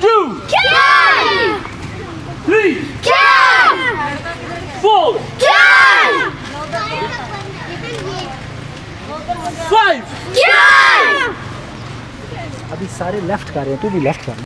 two, Can! three, Can! four, Can! five. Can! अभी सारे left कर रहे हैं तू भी लेफ्ट कर